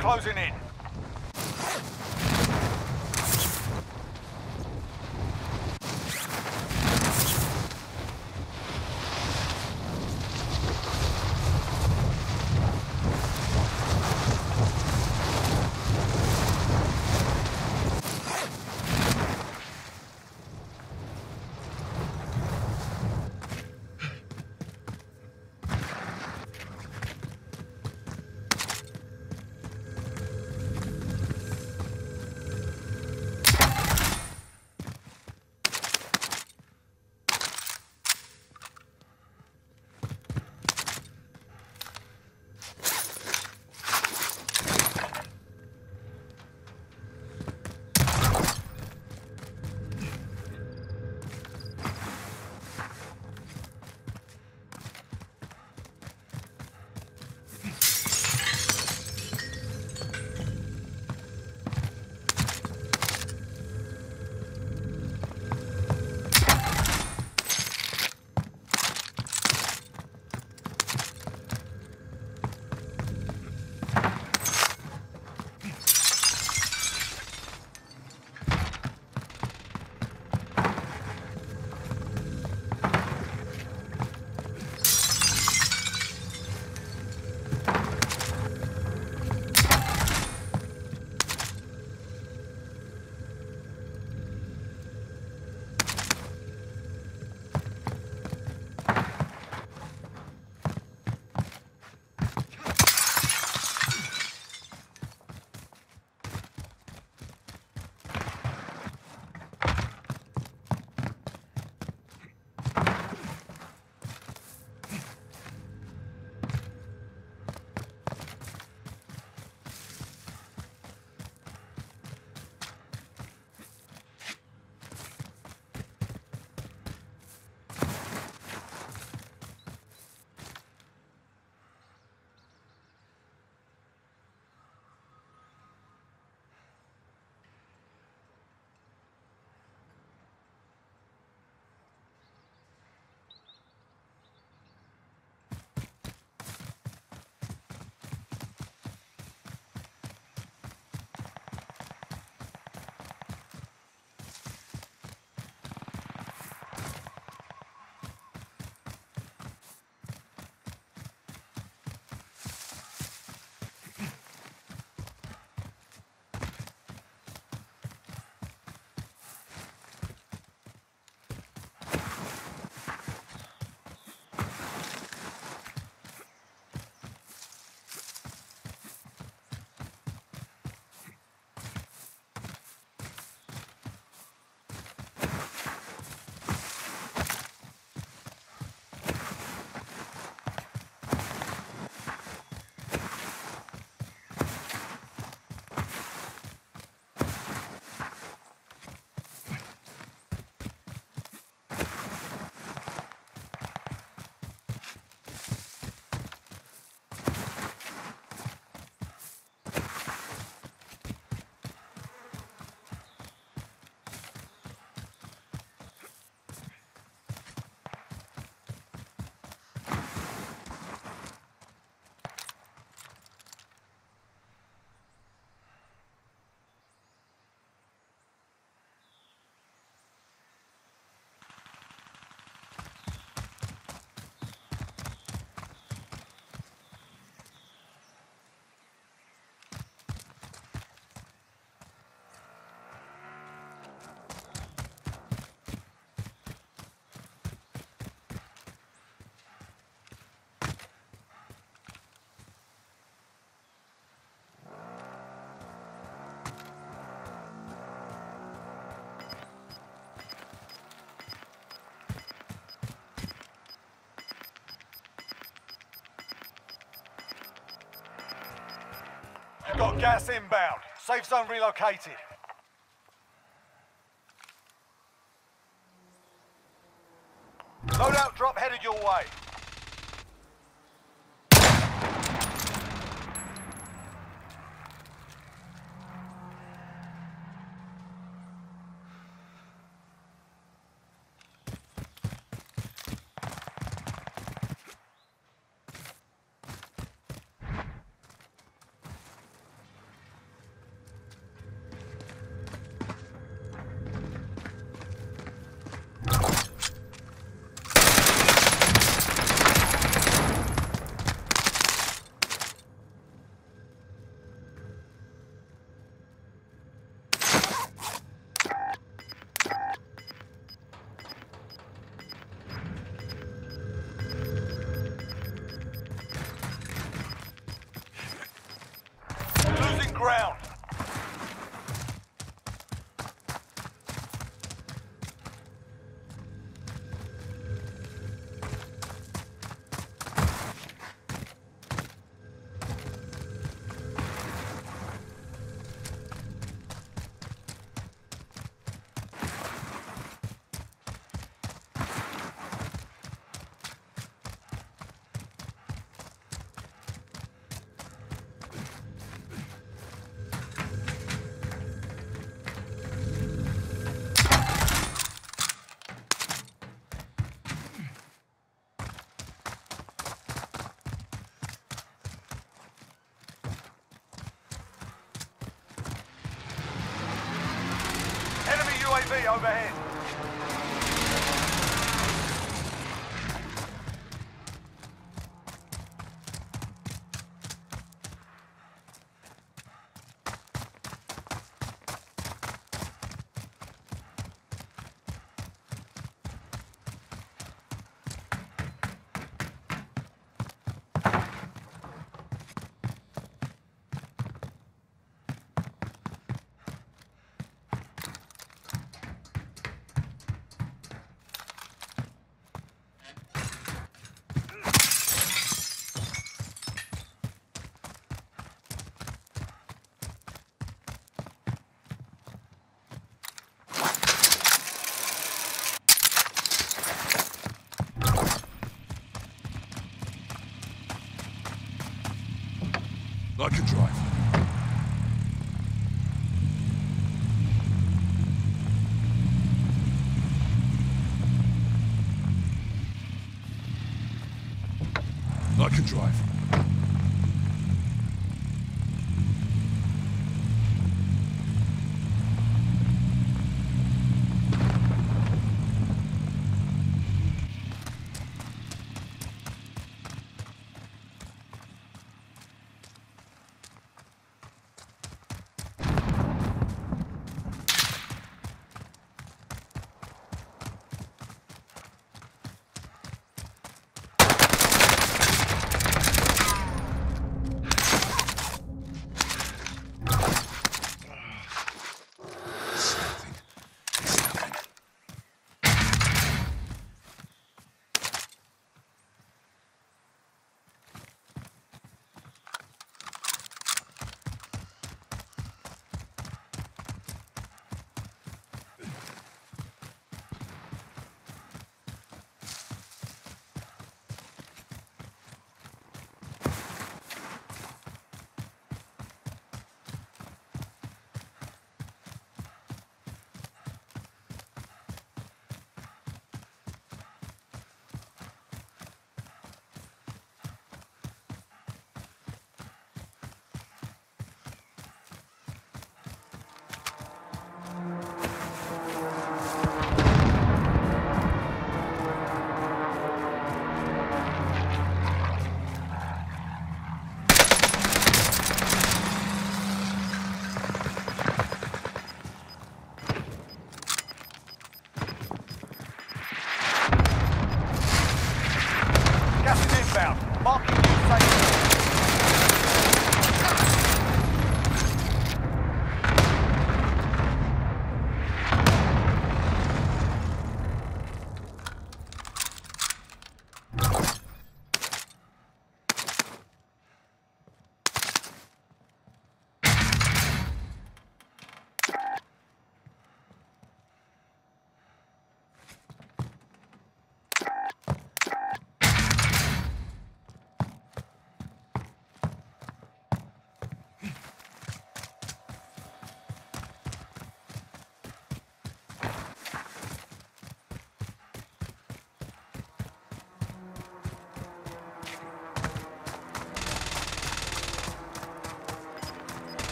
closing in. Got gas inbound. Safe zone relocated. Loadout drop headed your way. UAV overhead. I can drive. I can drive.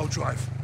I'll drive.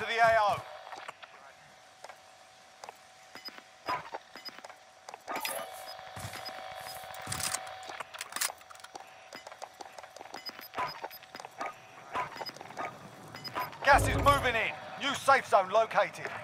Into the AO. Gas is moving in. New safe zone located.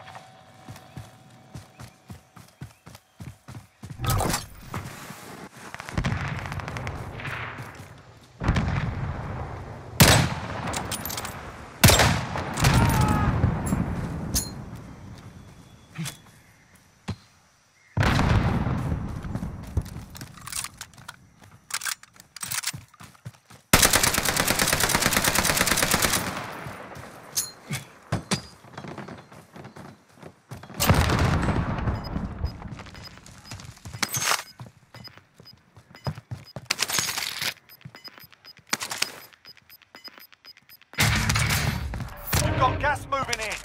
Got gas moving in.